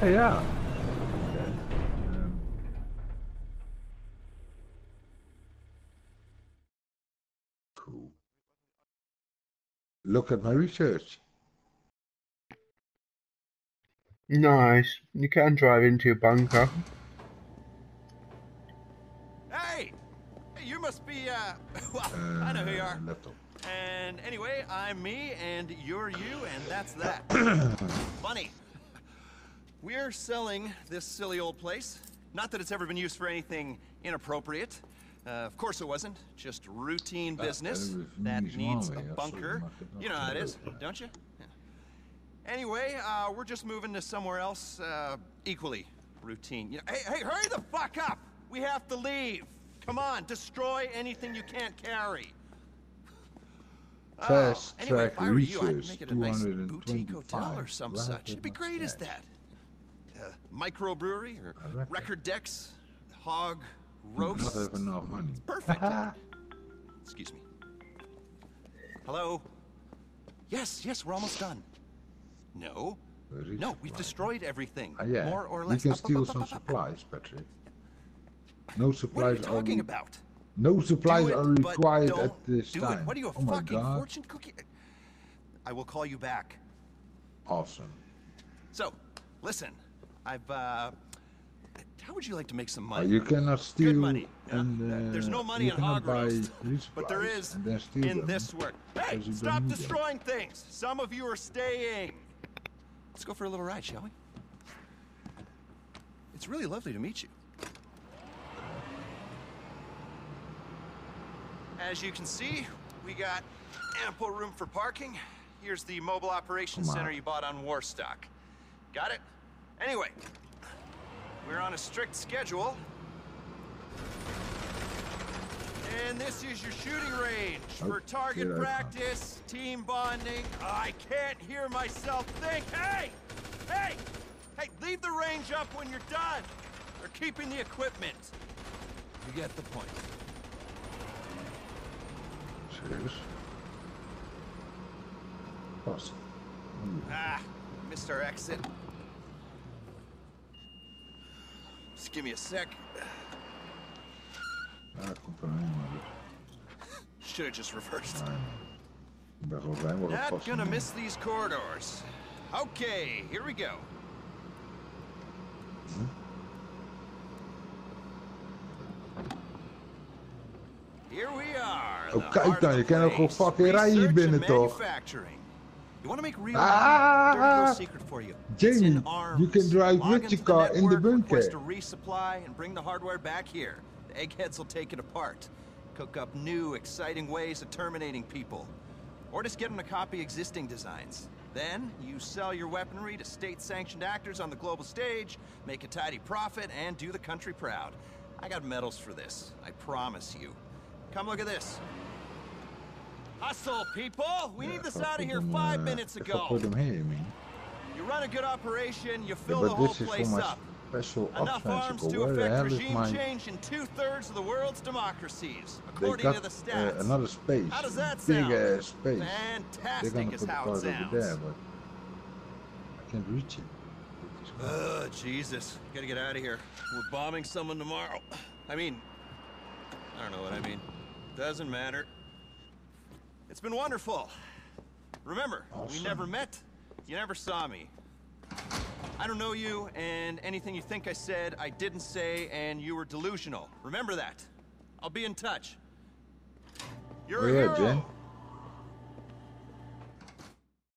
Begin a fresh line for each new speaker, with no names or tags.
Ja. ja. Okay. Um, cool. Look at my research.
Nice. You can drive into your bunker.
Hey! Hey, you must be, uh, well, I know who you are.
Laptop.
And anyway, I'm me, and you're you, and that's that. Funny. We're selling this silly old place. Not that it's ever been used for anything inappropriate. Uh, of course it wasn't. Just routine business that needs a bunker.
sorry, mag ik nog
You know how it is, don't you? Yeah. Anyway, uh, we're just moving to somewhere else, uh, equally routine. You know, hey, hey, hurry the fuck up! We have to leave. Come on, destroy anything you can't carry. Oh,
Fast
anyway,
track
if I were you, I'd make it a nice boutique hotel or
225.
some such. It'd be great as that. Uh, microbrewery or
reckon.
record decks, hog roast.
money.
Perfect. Excuse me. Hello? Yes, yes, we're almost done. No. No, we've destroyed everything.
Ah, yeah.
More or
we
less.
can
Up, up,
steal
up,
some
up, up, up.
supplies, Patrick. No
What are
supplies
you
are
talking
re-
about?
no supplies
it,
are required at this
do
time.
It. What are you, a
oh
fucking fortune cookie? I will call you back.
Awesome.
So, listen, I've, uh... How would you like to make some
Uh,
money?
you cannot steal
money,
and uh,
There's no money in hog roast, but there is
and then steal
in
them
this work. Hey,
because you don't
stop
need them.
destroying things! Some of you are staying. Let's go for a little ride, shall we? It's really lovely to meet you. As you can see, we got ample room for parking. Here's the mobile operations center you bought on Warstock. Got it? Anyway, we're on a strict schedule. And this is your shooting range for target practice, team bonding. I can't hear myself think. Hey! Hey! Hey, leave the range up when you're done. They're keeping the equipment. You get the point.
Serieus? Pas.
Ah, missed our exit. Just give me a sec.
Ja, komt een maar.
Should have just reversed.
Nee. Ik ben gewoon blij, maar het
Not gonna miss these corridors. Okay, here we go. Here we are.
Oh, kijk dan, je kan ook gewoon fucking rijden hier binnen, toch?
You want to make real
Ah!
money? Secret for you.
Jamie, you can drive
Log
with
into
your car in the bunker.
request a resupply and bring the hardware back here. The eggheads will take it apart. Cook up new, exciting ways of terminating people. Or just get them to copy existing designs. Then, you sell your weaponry to state-sanctioned actors on the global stage, make a tidy profit, and do the country proud. I got medals for this, I promise you. Come look at this. Hustle, people! We need this out of here five minutes ago.
goed hem heen, man.
You run a good operation, you fill the whole
this is for
place up.
special
Enough arms to affect regime change in two-thirds of the world's democracies, according to the
uh,
stats.
another space.
How does that
Big ass space. They're
Fantastic
gonna
is
put
how it
over
sounds.
there, but I can't reach it.
Oh, Jesus. Gotta get out of here. We're bombing someone tomorrow. I mean, I don't know what I mean. Doesn't matter. It's been wonderful. Remember, we never met. You never saw me. I don't know you, and anything you think I said, I didn't say, and you were delusional. Remember that. I'll be in touch. You're a
Yeah,
hero.
Jen.